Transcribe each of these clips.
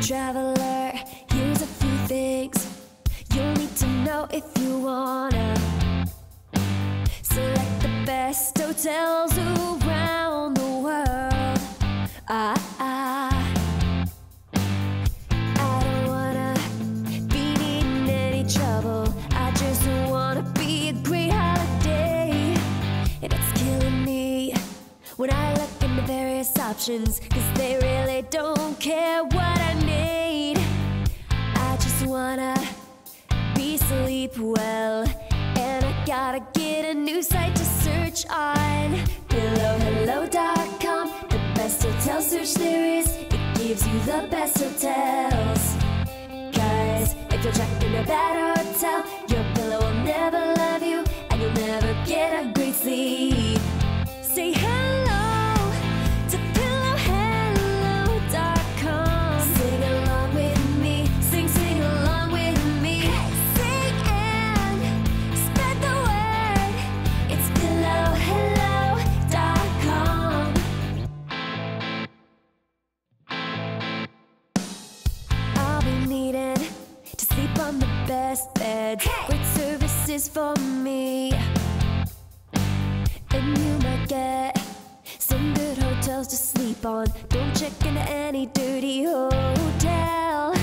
Traveler, here's a few things. You'll need to know if you wanna select the best hotels options, cause they really don't care what I need. I just wanna be sleep well, and I gotta get a new site to search on. PillowHellow.com, the best hotel search there is. It gives you the best hotels. Cause if you're in a bad hotel, to sleep on the best bed. Hey! Great services for me. And you might get some good hotels to sleep on. Don't check into any dirty hotel.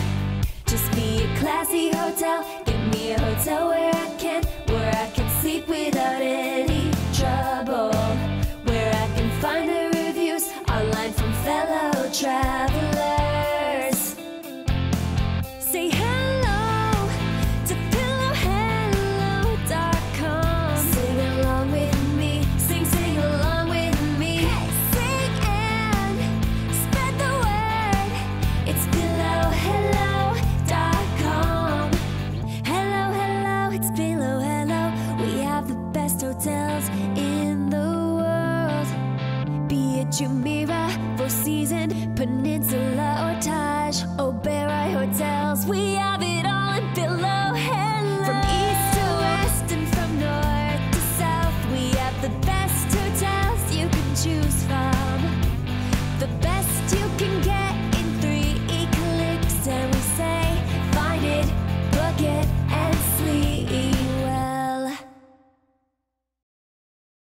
Just be a classy hotel. Give me a hotel where I can, where I can sleep without any trouble. Where I can find the reviews online from fellow travelers. in the world. Be it your mirror for season.